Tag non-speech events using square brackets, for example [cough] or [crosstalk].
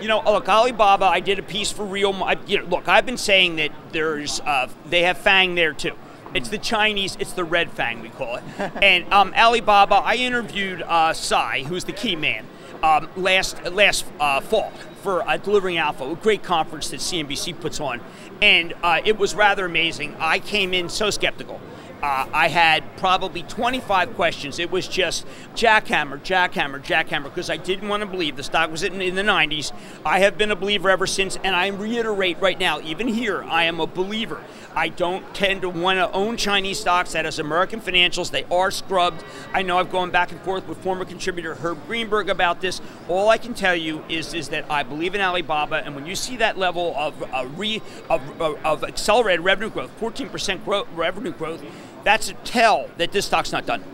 You know, look, Alibaba. I did a piece for Real. You know, look, I've been saying that there's uh, they have Fang there too. It's the Chinese. It's the red Fang we call it. [laughs] and um, Alibaba. I interviewed uh, Tsai, who's the key man, um, last last uh, fall for uh, delivering alpha, a great conference that CNBC puts on, and uh, it was rather amazing. I came in so skeptical. Uh, I had probably 25 questions. It was just jackhammer, jackhammer, jackhammer, because I didn't want to believe the stock was in, in the 90s. I have been a believer ever since, and I reiterate right now, even here, I am a believer. I don't tend to want to own Chinese stocks. That is American financials. They are scrubbed. I know I've gone back and forth with former contributor Herb Greenberg about this. All I can tell you is, is that I believe in Alibaba, and when you see that level of, uh, re, of, of, accelerated revenue growth, 14% growth, revenue growth, that's a tell that this stock's not done.